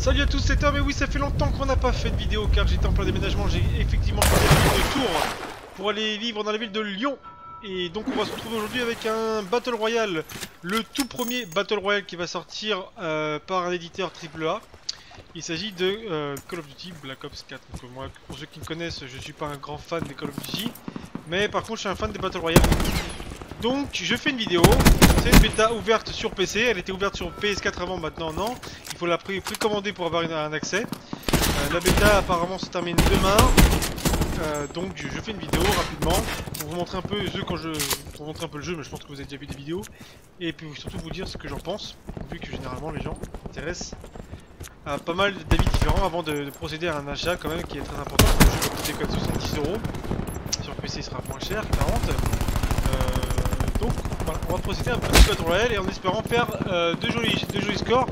Salut à tous, c'est Tom et oui ça fait longtemps qu'on n'a pas fait de vidéo car j'étais en plein déménagement, j'ai effectivement fait le tour pour aller vivre dans la ville de Lyon et donc on va se retrouver aujourd'hui avec un Battle Royale, le tout premier Battle Royale qui va sortir euh, par un éditeur AAA. Il s'agit de euh, Call of Duty Black Ops 4. Donc, moi, pour ceux qui me connaissent, je suis pas un grand fan des Call of Duty, mais par contre je suis un fan des Battle Royale. Donc je fais une vidéo, c'est une bêta ouverte sur PC, elle était ouverte sur PS4 avant, maintenant non. Il faut la précommander pour avoir un accès. Euh, la bêta apparemment se termine demain. Euh, donc je fais une vidéo rapidement pour vous montrer un peu le jeu quand je un peu le jeu mais je pense que vous avez déjà vu des vidéos et puis surtout vous dire ce que j'en pense vu que généralement les gens s'intéressent à pas mal d'avis différents avant de, procéder à un achat quand même qui est très important le jeu va coûter quand 70 euros sur PC il sera moins cher 40 euh, donc on va procéder à un petit battle royale et en espérant faire euh, deux, jolis, deux jolis scores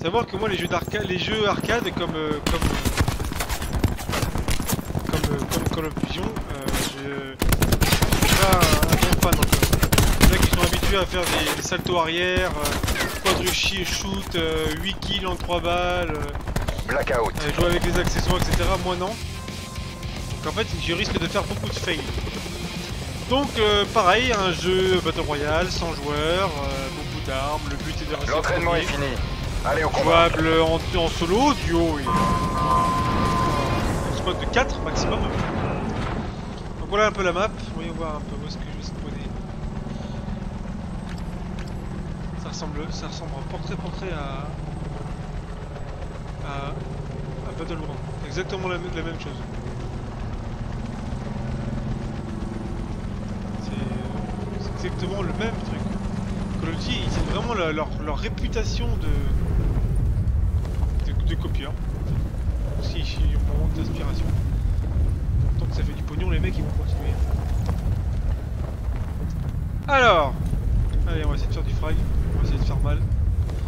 savoir que moi les jeux d'arcade les jeux arcade comme comme Call of Fusion, euh, je suis pas un, grand fan en a qui sont habitués à faire des, saltos arrière, euh, quadruchi shoot, 8 euh, kills en 3 balles, Blackout. jouer avec les accessoires, etc. Moi non. Donc en fait, je risque de faire beaucoup de fails. Donc pareil, un jeu Battle Royale, 100 joueurs, beaucoup d'armes, le but est de rester L'entraînement est fini. Allez au combat. Jouable en, en solo, duo et... squad de 4 maximum voilà un peu la map, voyons voir un peu où est-ce que je vais spawner. Ça ressemble, ça ressemble en portrait portrait à, à, à Battleground. Exactement la, la même chose. C'est exactement le même truc. Call of Duty, ils ont vraiment leur, réputation de, de, de copieur. Si, ils ont vraiment d'inspiration ça fait du pognon, les mecs ils vont continuer. Alors, allez, on va essayer de faire du frag, on va essayer de faire mal.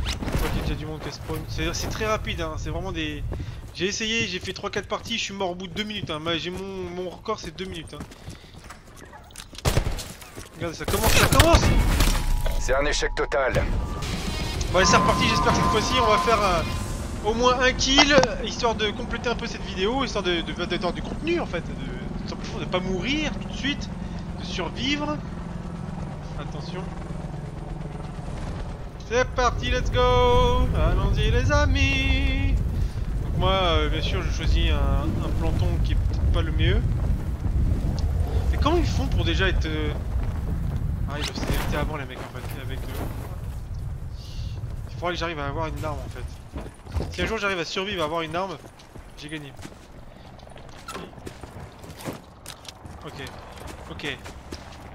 Je crois qu'il y a déjà du monde qui spawn. C'est très rapide, hein. c'est vraiment des. J'ai essayé, j'ai fait 3-4 parties, je suis mort au bout de 2 minutes. Hein. Mon record, c'est 2 minutes. Hein. Regardez, ça commence, ça commence C'est un échec total. Bon, allez, c'est reparti, j'espère que cette fois-ci on va faire euh, au moins un kill, histoire de compléter un peu cette vidéo, histoire de, de, du contenu en fait, de, de pas mourir tout de suite, de survivre. Attention. C'est parti, let's go Allons-y les amis Donc moi, euh, bien sûr, je choisis un, planton qui est peut-être pas le mieux. Mais comment ils font pour déjà être... Euh, ah, ils doivent s'éviter avant les mecs en fait, avec... Il faudrait que j'arrive à avoir une arme en fait. Si un jour j'arrive à survivre à avoir une arme, j'ai gagné. Ok, ok.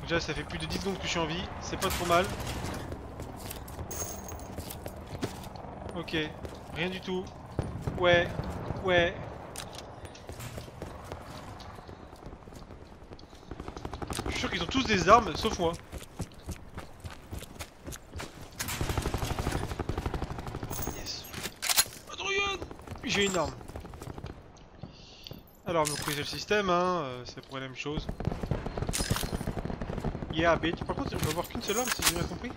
Déjà ça fait plus de 10 secondes que je suis en vie, c'est pas trop mal. Ok, rien du tout. Ouais, ouais. Je suis sûr qu'ils ont tous des armes, sauf moi. J'ai une arme. Alors, me le système, hein, euh, c'est pour la même chose. Yeah, bitch. Par contre, je peux avoir qu'une seule arme si j'ai bien compris.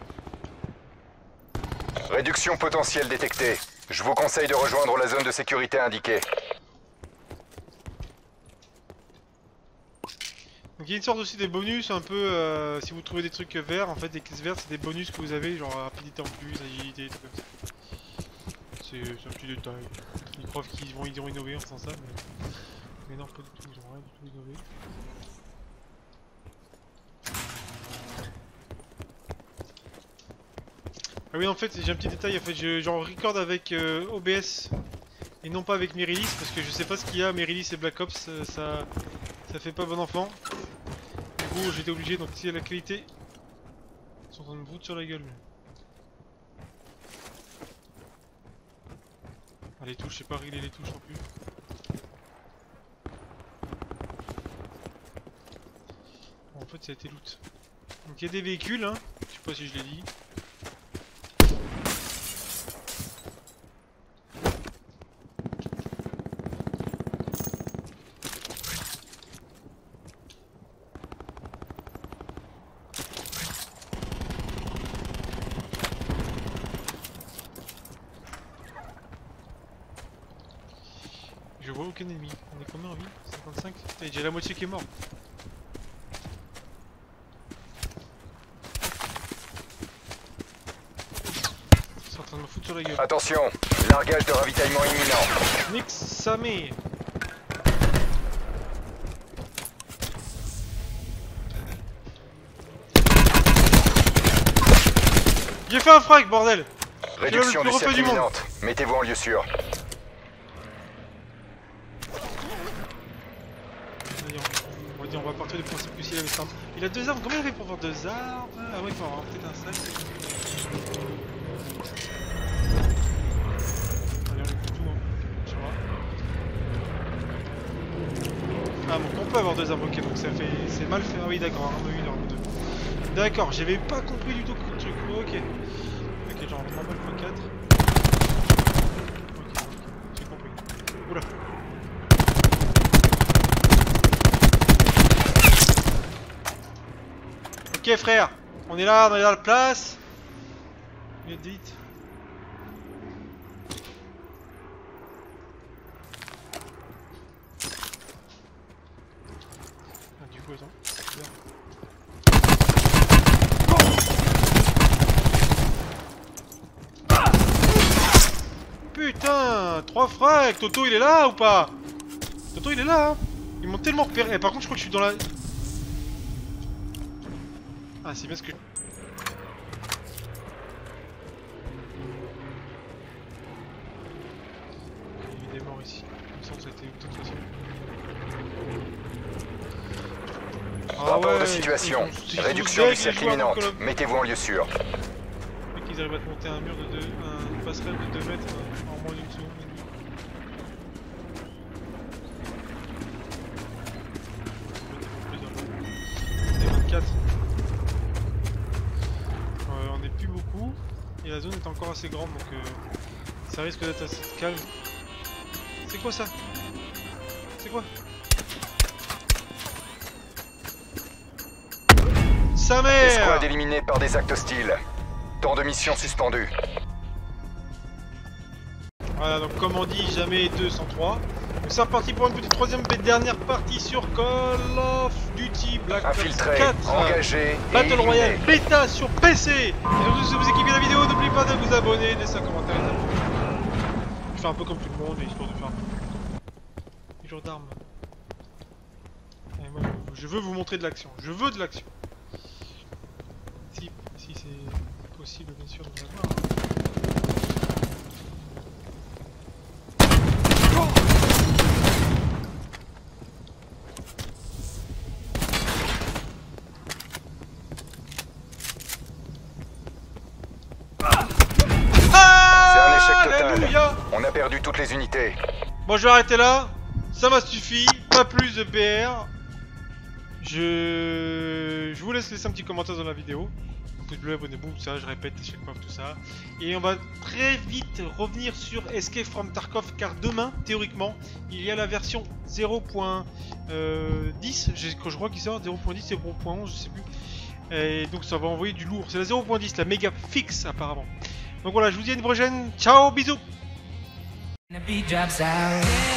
Réduction potentielle détectée. Je vous conseille de rejoindre la zone de sécurité indiquée. Donc il y a une sorte aussi des bonus un peu, euh, si vous trouvez des trucs verts, en fait des caisses vertes c'est des bonus que vous avez, genre rapidité en plus, agilité, tout comme ça. C'est un petit détail. Ils croient qu'ils vont, ils innover en faisant ça, mais... mais non, pas du tout, ils ont rien du tout innové. Ah oui, en fait, j'ai un petit détail, en fait, j'en record avec euh, OBS et non pas avec Merilis, parce que je sais pas ce qu'il y a, Merilis et Black Ops, euh, ça, ça fait pas bon enfant. Du coup, j'étais obligé, donc si la qualité... Ils sont en train de me sur la gueule. Ah, les touches, je pas régler les touches non plus. en fait, ça a été loot. Donc il y a des véhicules, hein. Je sais pas si je l'ai dit. Je vois aucun ennemi. On est combien en vie 55 Putain, J'ai la moitié qui est mort. C'est en train de me foutre sur la gueule. Attention, largage de ravitaillement imminent. Nique sa mère J'ai fait un frag, bordel Réduction du refait du monde. imminente. Mettez-vous en lieu sûr. Allez, on, va partir du principe que s'il avait. Il a deux armes, comment il fait pour avoir deux armes Ah ouais, il faut avoir peut-être un sac. Allez, on écoute tout, hein. Ah, bon, on peut avoir deux armes, ok, donc ça fait. C'est mal fait. Ah oui, d'accord, arme 1, arme 2. D'accord, j'avais pas compris du tout le truc. Ok. Ok, genre normal x4. Ok, ok, j'ai compris. Oula. Ok frère, on est là, on est dans la place. Vite, vite. Ah, du coup, attends. Putain, trois frags Toto il est là ou pas? Toto il est là hein Ils m'ont tellement repéré. Eh, par contre je crois que je suis dans la... Ah c'est bien ce que... Il est mort ici. Il me semble que ça a été de toute façon. Ah Rapport de ouais, situation. ils ils Réduction du cercle de imminente. Mettez-vous en lieu sûr. et qu'ils arrivent à te monter un mur de 2, un une passerelle de 2 mètres euh, en moins d'une seconde. et demie. Plus dans le- On est 24. Euh, on est plus beaucoup. Et la zone est encore assez grande donc euh, ça risque d'être assez calme. C'est quoi ça? C'est quoi? Sa mère Escouade éliminée par des actes hostiles. Temps de mission suspendu. Voilà, donc comme on dit, jamais 2 sans 3. Donc c'est reparti pour une petite troisième et dernière partie sur Call of Duty Black Ops Infiltré, 4. engagé Battle. Royale bêta sur PC. Et donc si vous équipez la vidéo, n'oubliez pas de vous abonner, de laisser un commentaire. Je fais un peu comme tout le monde, histoire de faire un peu. Les jours d'armes. Je veux vous montrer de l'action. Je veux de l'action. Si, si c'est possible, bien sûr, de l'avoir. C'est un échec total. Alléluia On a perdu toutes les unités. Bon, je vais arrêter là. Ça m'a suffi. Pas plus de PR. Je... je vous laisse laisser un petit commentaire dans la vidéo. Pouce bleu, abonnez-vous, ça, je répète à chaque fois tout ça. Et on va très vite revenir sur Escape from Tarkov car demain, théoriquement, il y a la version 0.10. j'ai- que je crois qu'il sort 0.10, 0.11, je sais plus. Et donc ça va envoyer du lourd. C'est la 0.10, la méga fixe apparemment. Donc voilà, je vous dis à une prochaine. Ciao, bisous The beat drops out.